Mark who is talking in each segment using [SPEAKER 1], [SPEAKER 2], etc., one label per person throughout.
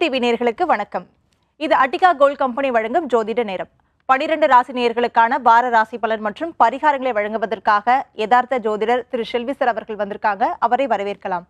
[SPEAKER 1] TV நேயர்களுக்கு வணக்கம். இது அட்டிகா கோல்ட் கம்பெனி வழங்கும் ஜோதிட நேரம். பனிரெண்டு ராசி நேயர்களுக்கான வார ராசி பலன் மற்றும் பரிகாரங்களை வழங்குவதற்காக யதார்த்த ஜோதிடர் திரு செல்வி சார் அவர்கள் வந்திருக்காங்க. அவரை வரவேற்கலாம்.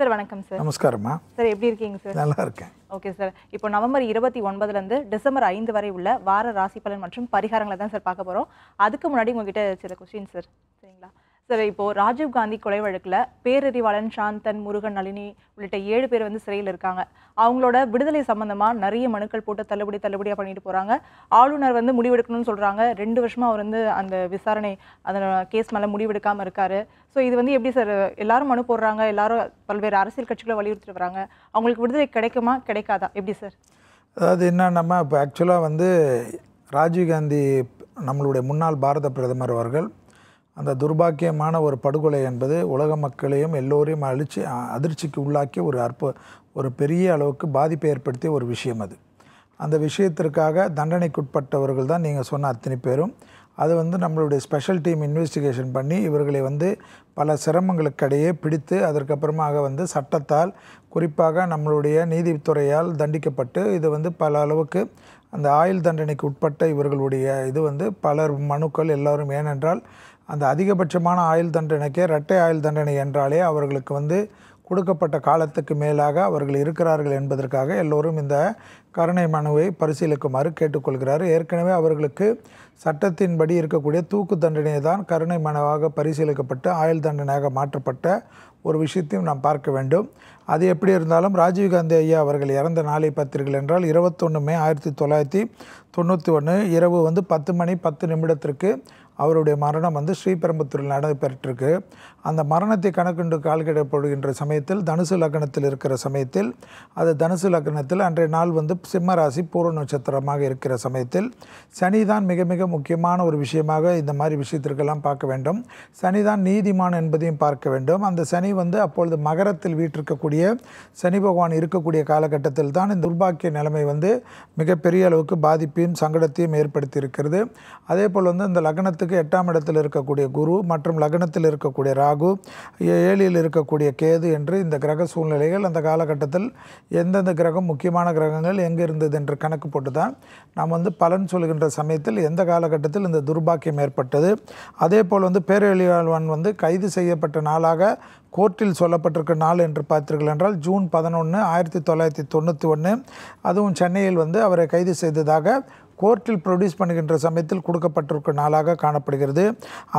[SPEAKER 1] சார் வணக்கம் சார்.
[SPEAKER 2] நமஸ்காரம்மா.
[SPEAKER 1] சார் எப்படி இருக்கீங்க சார்?
[SPEAKER 2] நல்லா இருக்கேன்.
[SPEAKER 1] Okay sir. இப்போ நவம்பர் இருபத்தி ஒன்பதுலேருந்து டிசம்பர் ஐந்து வரை உள்ள வார ராசி பலன் மற்றும் பரிகாரங்களை தான் சார் பார்க்க போகிறோம் அதுக்கு முன்னாடி உங்ககிட்ட சில கொஸ்டின் சார். சரிங்களா? சார் இப்போ ராஜீவ் காந்தி கொலை வழக்கில் பேரறிவாளன் சாந்தன் முருகன் நளினி உள்ளிட்ட ஏழு பேர் வந்து சிறையில் இருக்காங்க. அவங்களோட விடுதலை சம்பந்தமாக நிறைய மனுக்கள் போட்டு தள்ளுபடி தள்ளுபடியாக பண்ணிட்டு போகிறாங்க ஆளுநர் வந்து முடிவெடுக்கணும்னு சொல்கிறாங்க ரெண்டு வருஷமாக அவர் வந்து அந்த விசாரணை அந்த கேஸ் மேலே முடிவெடுக்காமல் இருக்காரு. ஸோ இது வந்து எப்படி சார் எல்லாரும் மனு போடுறாங்க எல்லாரும் பல்வேறு அரசியல் கட்சிகளை வலியுறுத்திட்டு வராங்க. அவங்களுக்கு விடுதலை கிடைக்குமா கிடைக்காதா? எப்படி சார்?
[SPEAKER 2] அதாவது என்ன நம்ம இப்போ ஆக்சுவலாக வந்து ராஜீவ்காந்தி நம்மளுடைய முன்னாள் பாரத பிரதமர் அவர்கள் அந்த துர்பாக்கியமான ஒரு படுகொலை என்பது உலக மக்களையும் எல்லோரையும் அழிச்சு அதிர்ச்சிக்கு உள்ளாக்கி ஒரு அற்ப ஒரு பெரிய அளவுக்கு பாதிப்பை ஏற்படுத்திய ஒரு விஷயம் அது. அந்த விஷயத்திற்காக தண்டனைக்குட்பட்டவர்கள் தான் நீங்கள் சொன்ன அத்தனை பேரும். அது வந்து நம்மளுடைய ஸ்பெஷல் டீம் இன்வெஸ்டிகேஷன் பண்ணி இவர்களை வந்து பல சிரமங்களுக்கிடையே பிடித்து அதற்கப்புறமாக வந்து சட்டத்தால் குறிப்பாக நம்மளுடைய நீதித்துறையால் தண்டிக்கப்பட்டு இது வந்து பல அளவுக்கு அந்த ஆயுள் தண்டனைக்கு உட்பட்ட இவர்களுடைய இது வந்து பலர் மனுக்கள் எல்லோரும் ஏனென்றால் அந்த அதிகபட்சமான ஆயுள் தண்டனைக்கே இரட்டை ஆயுள் தண்டனை என்றாலே அவர்களுக்கு வந்து கொடுக்கப்பட்ட காலத்துக்கு மேலாக அவர்கள் இருக்கிறார்கள் என்பதற்காக எல்லோரும் இந்த கருணை மனுவை பரிசீலிக்குமாறு கேட்டுக்கொள்கிறார். ஏற்கனவே அவர்களுக்கு சட்டத்தின்படி இருக்கக்கூடிய தூக்கு தண்டனை தான் கருணை மனுவாக பரிசீலிக்கப்பட்டு ஆயுள் தண்டனையாக மாற்றப்பட்ட ஒரு விஷயத்தையும் நாம் பார்க்க வேண்டும். அது எப்படி இருந்தாலும் ராஜீவ்காந்தி ஐயா அவர்கள் இறந்த நாளை பார்த்தீர்கள் என்றால் இருபத்தொன்று மே ஆயிரத்தி தொள்ளாயிரத்தி தொண்ணூற்றி ஒன்று இரவு வந்து பத்து மணி பத்து நிமிடத்திற்கு அவருடைய மரணம் வந்து ஸ்ரீபெரும்புத்தூரில் நடைபெற்றிருக்கு. அந்த மரணத்தை கணக்குண்டு கால்கிடப்படுகின்ற சமயத்தில் தனுசு லக்னத்தில் இருக்கிற சமயத்தில் அது தனுசு லக்னத்தில் அன்றைய நாள் வந்து சிம்ம ராசி பூர்வ நட்சத்திரமாக இருக்கிற சமயத்தில் சனி தான் மிக மிக முக்கியமான ஒரு விஷயமாக இந்த மாதிரி விஷயத்திற்கெல்லாம் பார்க்க வேண்டும். சனி தான் நீதிமான் என்பதையும் பார்க்க வேண்டும். அந்த சனி வந்து அப்பொழுது மகரத்தில் வீற்றிருக்கக்கூடிய சனி பகவான் இருக்கக்கூடிய காலகட்டத்தில் தான் இந்த துர்பாக்கிய நிலைமை வந்து மிகப்பெரிய அளவுக்கு பாதிப்பையும் சங்கடத்தையும் ஏற்படுத்தி இருக்கிறது அதே போல் வந்து இந்த லக்னத்துக்கு எட்டாம் இடத்தில் இருக்கக்கூடிய குரு மற்றும் லக்னத்தில் இருக்கக்கூடிய ராகு ஏ- ஏழில் இருக்கக்கூடிய கேது என்று இந்த கிரக சூழ்நிலைகள் அந்த காலகட்டத்தில் எந்தெந்த கிரகம் முக்கியமான கிரகங்கள் எங்கே இருந்தது என்று கணக்கு போட்டு தான் நாம் வந்து பலன் சொல்கின்ற சமயத்தில் எந்த காலகட்டத்தில் இந்த துர்பாக்கியம் ஏற்பட்டது. அதே போல் வந்து பேரழிவாழ்வன் வந்து கைது செய்யப்பட்ட நாளாக கோர்ட்டில் சொல்லப்பட்டிருக்க நாள் என்று பார்த்தீர்கள் என்றால் ஜூன் பதினொன்று ஆயிரத்தி தொள்ளாயிரத்தி தொண்ணூற்றி ஒன்று அதுவும் சென்னையில் வந்து அவரை கைது செய்ததாக கோர்ட்டில் ப்ரொடியூஸ் பண்ணுகின்ற சமயத்தில் கொடுக்கப்பட்டிருக்கும் நாளாக காணப்படுகிறது.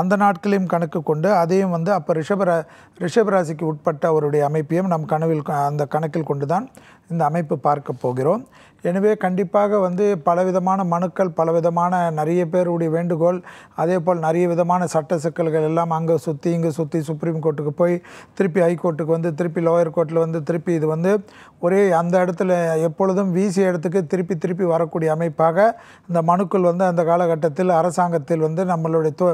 [SPEAKER 2] அந்த நாட்களையும் கணக்கு கொண்டு அதையும் வந்து அப்போ ரிஷபரா ரிஷபராசிக்கு உட்பட்ட அவருடைய அமைப்பையும் நம் கனவில் அந்த கணக்கில் கொண்டு தான் இந்த அமைப்பு பார்க்க போகிறோம். எனவே கண்டிப்பாக வந்து பலவிதமான மனுக்கள் பலவிதமான நிறைய பேருடைய வேண்டுகோள் அதே போல் நிறைய விதமான சட்ட சிக்கல்கள் எல்லாம் அங்கே சுற்றி இங்கே சுற்றி சுப்ரீம் கோர்ட்டுக்கு போய் திருப்பி ஹைகோர்ட்டுக்கு வந்து திருப்பி லோயர் கோர்ட்டில் வந்து திருப்பி இது வந்து ஒரே அந்த இடத்துல எப்பொழுதும் வீசிய இடத்துக்கு திருப்பி திருப்பி வரக்கூடிய அமைப்பாக இந்த மனுக்கள் வந்து அந்த காலகட்டத்தில் அரசாங்கத்தில் வந்து நம்மளுடைய தொ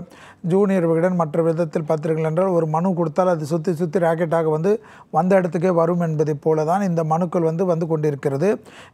[SPEAKER 2] ஜூனியர் விகடன் மற்ற விதத்தில் பார்த்தீர்கள் என்றால் ஒரு மனு கொடுத்தால் அது சுற்றி சுற்றி ராக்கெட்டாக வந்து வந்த இடத்துக்கே வரும் என்பதைப் போல தான் இந்த மனுக்கள் வந்து வந்து கொண்டிருக்கிறது.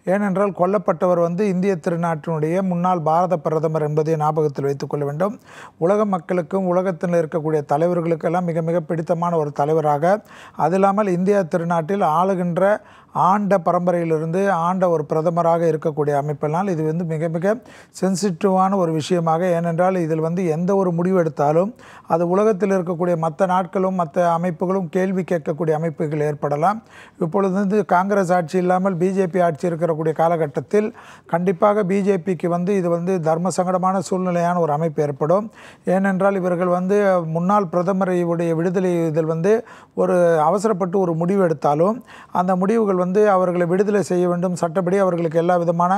[SPEAKER 2] ஏனென்றால் கொல்லப்பட்டவர் வந்து இந்திய திருநாட்டினுடைய முன்னாள் பாரத பிரதமர் என்பதை ஞாபகத்தில் வைத்துக்கொள்ள வேண்டும். உலக மக்களுக்கும் உலகத்தில் இருக்கக்கூடிய தலைவர்களுக்கெல்லாம் மிக மிக பிடித்தமான ஒரு தலைவராக அது இல்லாமல் இந்தியா திருநாட்டில் ஆளுகின்ற ஆண்ட பரம்பரையிலிருந்து ஆண்ட ஒரு பிரதமராக இருக்கக்கூடிய அமைப்பினால் இது வந்து மிக மிக சென்சிட்டிவான ஒரு விஷயமாக. ஏனென்றால் இதில் வந்து எந்த ஒரு முடிவு எடுத்தாலும் அது உலகத்தில் இருக்கக்கூடிய மற்ற நாட்களும் மற்ற அமைப்புகளும் கேள்வி கேட்கக்கூடிய அமைப்புகள் ஏற்படலாம். இப்பொழுது வந்து காங்கிரஸ் ஆட்சி இல்லாமல் பிஜேபி ஆட்சி இருக்கக்கூடிய காலகட்டத்தில் கண்டிப்பாக பிஜேபிக்கு வந்து இது வந்து தர்ம சங்கடமான சூழ்நிலையான ஒரு அமைப்பு ஏற்படும். ஏனென்றால் இவர்கள் வந்து முன்னாள் பிரதமரையுடைய விடுதலை இதில் வந்து ஒரு அவசரப்பட்டு ஒரு முடிவு எடுத்தாலும் அந்த முடிவுகள் வந்து அவர்களை விடுதலை செய்ய வேண்டும். சட்டப்படி அவர்களுக்கு எல்லா விதமான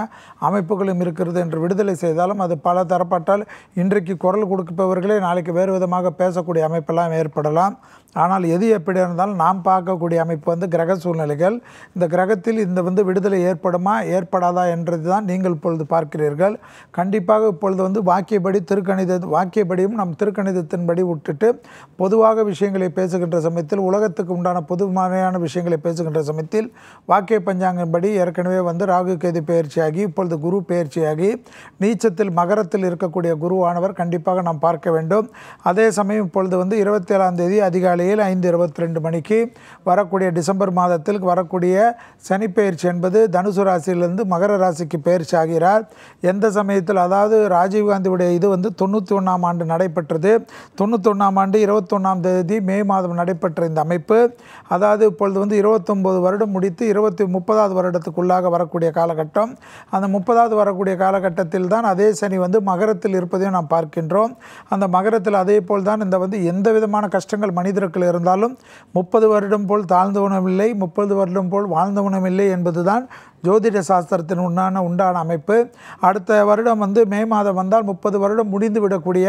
[SPEAKER 2] அமைப்புகளும் இருக்கிறது என்று விடுதலை செய்தாலும் அது பல தரப்பட்டால் இன்றைக்கு குரல் கொடுப்பவர்களே நாளைக்கு வேறு விதமாக பேசக்கூடிய அமைப்பெல்லாம் ஏற்படலாம். ஆனால் எது எப்படி இருந்தாலும் நாம் பார்க்கக்கூடிய அமைப்பு வந்து கிரக சூழ்நிலைகள். இந்த கிரகத்தில் இந்த வந்து விடுதலை ஏற்படுமா ஏற்படாதா என்றது தான் நீங்கள் இப்பொழுது பார்க்கிறீர்கள். கண்டிப்பாக இப்பொழுது வந்து வாக்கியப்படி திருக்கணித வாக்கியப்படியும் நம் திருக்கணிதத்தின்படி விட்டுட்டு பொதுவாக விஷயங்களை பேசுகின்ற சமயத்தில் உலகத்துக்கு உண்டான பொதுவான விஷயங்களை பேசுகின்ற சமயத்தில் வாக்கிய பஞ்சாங்கப்படி ஏற்கனவே வந்து ராகு கேது பயிற்சியாகி இப்பொழுது குரு பயிற்சியாகி நீச்சத்தில் மகரத்தில் இருக்கக்கூடிய குருவானவர் கண்டிப்பாக நாம் பார்க்க வேண்டும். அதே சமயம் இப்பொழுது வந்து இருபத்தி ஏழாம் தேதி அதிகாலையில் ஐந்து இருபத்தி ரெண்டு மணிக்கு வரக்கூடிய டிசம்பர் மாதத்தில் வரக்கூடிய சனி பயிற்சி என்பது தனுசு ராசியிலிருந்து மகர ராசிக்கு பயிற்சி ஆகிறார் எந்த சமயத்தில்? அதாவது ராஜீவ்காந்தியுடைய இது வந்து தொண்ணூற்றி ஒன்றாம் ஆண்டு நடைபெற்றது. தொண்ணூத்தொன்னாம் ஆண்டு இருபத்தொன்னாம் தேதி மே மாதம் நடைபெற்ற இந்த அமைப்பு. அதாவது இப்பொழுது வந்து இருபத்தொம்போது வருடம் முடித்து இருபத்தி முப்பதாவது வருடத்துக்குள்ளாக வரக்கூடிய காலகட்டம். அந்த முப்பதாவது வரக்கூடிய காலகட்டத்தில் தான் அதே சனி வந்து மகரத்தில் இருப்பதையும் நாம் பார்க்கின்றோம். அந்த மகரத்தில் அதே போல் தான் இந்த வந்து எந்த விதமான கஷ்டங்கள் மனிதர்கள் இருந்தாலும் முப்பது வருடம் போல் தாழ்ந்தவனும் இல்லை முப்பது வருடம் போல் வாழ்ந்தவனும் இல்லை என்பதுதான் ஜோதிட சாஸ்திரத்தின் உண்டான உண்டான அமைப்பு. அடுத்த வருடம் வந்து மே மாதம் வந்தால் முப்பது வருடம் முடிந்து விடக்கூடிய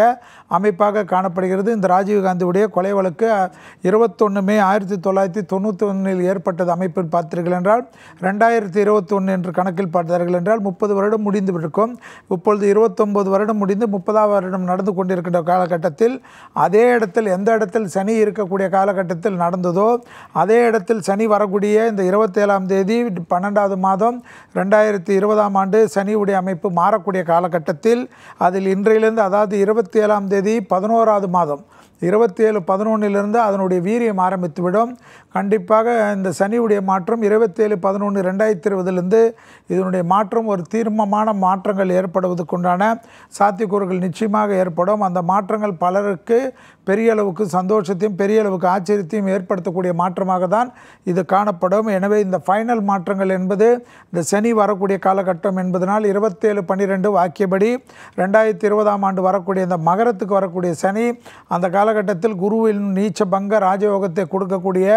[SPEAKER 2] அமைப்பாக காணப்படுகிறது. இந்த ராஜீவ்காந்தியுடைய கொலை வழக்கு இருபத்தொன்று மே ஆயிரத்தி தொள்ளாயிரத்தி தொண்ணூற்றி ஒன்றில் ஏற்பட்டது அமைப்பில் பார்த்தீர்கள் என்றால் ரெண்டாயிரத்தி இருபத்தொன்று என்று கணக்கில் பார்த்தார்கள் என்றால் முப்பது வருடம் முடிந்து இருக்கும் இப்பொழுது இருபத்தொம்பது வருடம் முடிந்து முப்பதாவது வருடம் நடந்து கொண்டிருக்கின்ற காலகட்டத்தில் அதே இடத்தில் எந்த இடத்தில் சனி இருக்கக்கூடிய காலகட்டத்தில் நடந்ததோ அதே இடத்தில் சனி வரக்கூடிய இந்த இருபத்தேழாம் தேதி பன்னெண்டாவது மாதம் ரெண்டாயிரத்தி இருபதாம் ஆண்டு சனியுடைய அமைப்பு மாறக்கூடிய காலகட்டத்தில் அதில் இன்றையிலிருந்து அதாவது இருபத்தி ஏழாம் தேதி பதினோராவது மாதம் இருபத்தி ஏழு பதினொன்றிலிருந்து அதனுடைய வீரியம் ஆரம்பித்துவிடும். கண்டிப்பாக இந்த சனியுடைய மாற்றம் இருபத்தேழு பதினொன்று ரெண்டாயிரத்தி இருபதுலேருந்து இதனுடைய மாற்றம் ஒரு தீர்மமான மாற்றங்கள் ஏற்படுவதற்குண்டான சாத்தியக்கூறுகள் நிச்சயமாக ஏற்படும். அந்த மாற்றங்கள் பலருக்கு பெரிய அளவுக்கு சந்தோஷத்தையும் பெரிய அளவுக்கு ஆச்சரியத்தையும் ஏற்படுத்தக்கூடிய மாற்றமாக தான் இது காணப்படும். எனவே இந்த ஃபைனல் மாற்றங்கள் என்பது இந்த சனி வரக்கூடிய காலகட்டம் என்பதனால் இருபத்தேழு பன்னிரெண்டு வாக்கியபடி ரெண்டாயிரத்தி இருபதாம் ஆண்டு வரக்கூடிய இந்த மகரத்துக்கு வரக்கூடிய சனி அந்த காலகட்டத்தில் குருவின் நீச்ச பங்க ராஜயோகத்தை கொடுக்கக்கூடிய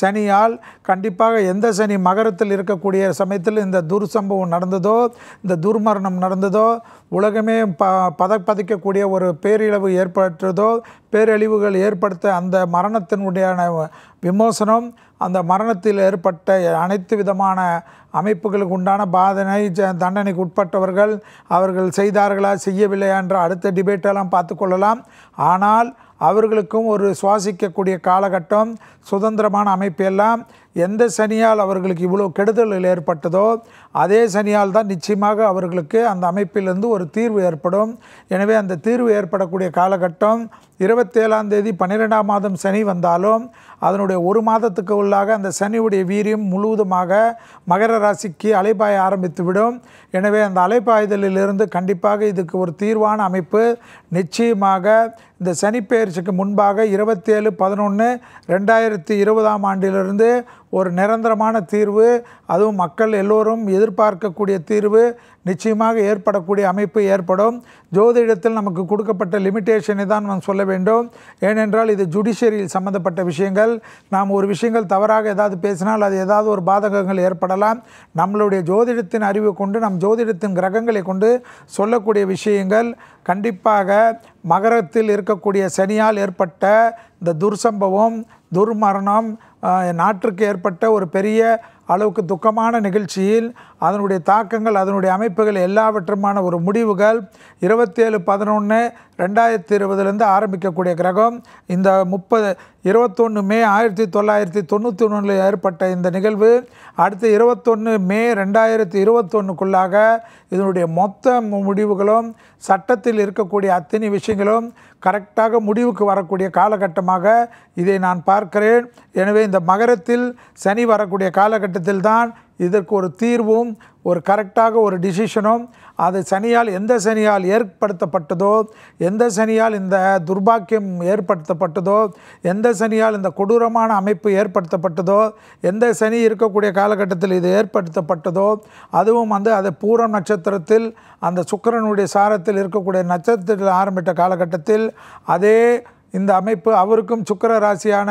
[SPEAKER 2] சனியால் கண்டிப்பாக எந்த சனி மகரத்தில் இருக்கக்கூடிய சமயத்தில் இந்த துர்சம்பவம் நடந்ததோ இந்த துர்மரணம் நடந்ததோ உலகமே ப பதப்பதிக்கக்கூடிய ஒரு பேரிழவு ஏற்பட்டதோ பேரழிவுகள் ஏற்படுத்த அந்த மரணத்தினுடையான விமோசனம் அந்த மரணத்தில் ஏற்பட்ட அனைத்து விதமான அமைப்புகளுக்கு உண்டான பாதனை ஜ- தண்டனைக்கு உட்பட்டவர்கள் அவர்கள் செய்தார்களா செய்யவில்லையா என்ற அடுத்த டிபேட்டெல்லாம் பார்த்து கொள்ளலாம். ஆனால் அவர்களுக்கும் ஒரு சுவாசிக்கக்கூடிய காலகட்டம் சுதந்திரமான அமைப்பு எல்லாம் எந்த சனியால் அவர்களுக்கு இவ்வளோ கெடுதல்கள் ஏற்பட்டதோ அதே சனியால் தான் நிச்சயமாக அவர்களுக்கு அந்த அமைப்பிலிருந்து ஒரு தீர்வு ஏற்படும். எனவே அந்த தீர்வு ஏற்படக்கூடிய காலகட்டம் இருபத்தேழாம் தேதி பன்னிரெண்டாம் மாதம் சனி வந்தாலும் அதனுடைய ஒரு மாதத்துக்கு உள்ளாக அந்த சனியுடைய வீரியம் முழுவதுமாக மகர ராசிக்கு அலைப்பாய ஆரம்பித்துவிடும். எனவே அந்த அலைப்பாய்தலிலிருந்து கண்டிப்பாக இதுக்கு ஒரு தீர்வான அமைப்பு நிச்சயமாக இந்த சனிப்பெயர்ச்சிக்கு முன்பாக இருபத்தேழு பதினொன்று ரெண்டாயிரத்தி இருபதாம் ஆண்டிலிருந்து ஒரு நிரந்தரமான தீர்வு அதுவும் மக்கள் எல்லோரும் எதிர்பார்க்கக்கூடிய தீர்வு நிச்சயமாக ஏற்படக்கூடிய அமைப்பு ஏற்படும். ஜோதிடத்தில் நமக்கு கொடுக்கப்பட்ட லிமிட்டேஷனை தான் நாம் சொல்ல வேண்டும். ஏனென்றால் இது ஜுடிஷியரியில் சம்மந்தப்பட்ட விஷயங்கள். நாம் ஒரு விஷயங்கள் தவறாக ஏதாவது பேசினால் அது ஏதாவது ஒரு பாதகங்கள் ஏற்படலாம். நம்மளுடைய ஜோதிடத்தின் அறிவை கொண்டு நம் ஜோதிடத்தின் கிரகங்களை கொண்டு சொல்லக்கூடிய விஷயங்கள். கண்டிப்பாக மகரத்தில் இருக்கக்கூடிய சனியால் ஏற்பட்ட இந்த துர்சம்பவம் துர்மரணம் நாட்டிற்கு ஏற்பட்ட ஒரு பெரிய அளவுக்கு துக்கமான நிகழ்ச்சியில் அதனுடைய தாக்கங்கள் அதனுடைய அமைப்புகள் எல்லாவற்றுமான ஒரு முடிவுகள் இருபத்தேழு பதினொன்று ரெண்டாயிரத்தி இருபதுலேருந்து ஆரம்பிக்கக்கூடிய கிரகம். இந்த முப்பது இருபத்தொன்று மே ஆயிரத்தி தொள்ளாயிரத்தி தொண்ணூற்றி ஒன்றில் ஏற்பட்ட இந்த நிகழ்வு அடுத்து இருபத்தொன்று மே ரெண்டாயிரத்தி இருபத்தொன்னுக்குள்ளாக இதனுடைய மொத்த முடிவுகளும் சட்டத்தில் இருக்கக்கூடிய அத்தனை விஷயங்களும் கரெக்டாக முடிவுக்கு வரக்கூடிய காலகட்டமாக இதை நான் பார்க்கிறேன். எனவே இந்த மகரத்தில் சனி வரக்கூடிய காலகட்டத்தில் தான் இதற்கு ஒரு தீர்வும் ஒரு கரெக்டாக ஒரு டிசிஷனும் அது சனியால் எந்த சனியால் ஏற்படுத்தப்பட்டதோ எந்த சனியால் இந்த துர்பாக்கியம் ஏற்படுத்தப்பட்டதோ எந்த சனியால் இந்த கொடூரமான அமைப்பு ஏற்படுத்தப்பட்டதோ எந்த சனி இருக்கக்கூடிய காலகட்டத்தில் இது ஏற்படுத்தப்பட்டதோ அதுவும் வந்து அது பூரம் நட்சத்திரத்தில் அந்த சுக்கிரனுடைய சாரத்தில் இருக்கக்கூடிய நட்சத்திரத்தில் ஆரம்பித்த காலகட்டத்தில் அதே இந்த அமைப்பு அவருக்கும் சுக்கர ராசியான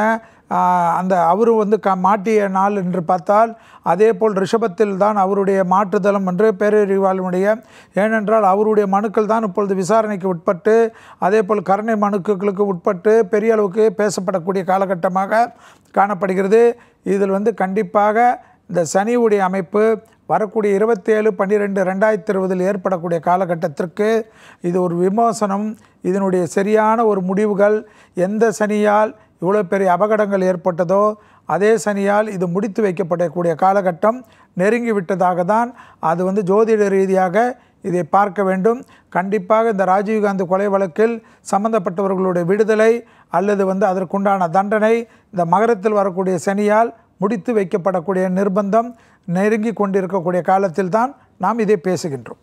[SPEAKER 2] அந்த அவரும் வந்து க மாட்டிய நாள் என்று பார்த்தால் அதே போல் ரிஷபத்தில் தான் அவருடைய மாற்றுதலம் என்று பேரறிவாளனுடைய ஏனென்றால் அவருடைய மனுக்கள் தான் இப்பொழுது விசாரணைக்கு உட்பட்டு அதே போல் கருணை மனுக்களுக்கு உட்பட்டு பெரிய அளவுக்கு பேசப்படக்கூடிய காலகட்டமாக காணப்படுகிறது. இதில் வந்து கண்டிப்பாக இந்த சனியுடைய அமைப்பு வரக்கூடிய இருபத்தேழு பன்னிரெண்டு ரெண்டாயிரத்தி இருபதில் ஏற்படக்கூடிய காலகட்டத்திற்கு இது ஒரு விமோசனம். இதனுடைய சரியான ஒரு முடிவுகள் எந்த சனியால் இவ்வளோ பெரிய அபகடங்கள் ஏற்பட்டதோ அதே சனியால் இது முடித்து வைக்கப்படக்கூடிய காலகட்டம் நெருங்கி விட்டதாக தான் அது வந்து ஜோதிட ரீதியாக இதை பார்க்க வேண்டும். கண்டிப்பாக இந்த ராஜீவ்காந்தி கொலை வழக்கில் சம்பந்தப்பட்டவர்களுடைய விடுதலை அல்லது வந்து அதற்குண்டான தண்டனை இந்த மகரத்தில் வரக்கூடிய சனியால் முடித்து வைக்கப்படக்கூடிய நிர்பந்தம் நெருங்கி கொண்டிருக்கக்கூடிய காலத்தில் தான் நாம் இதை பேசுகின்றோம்.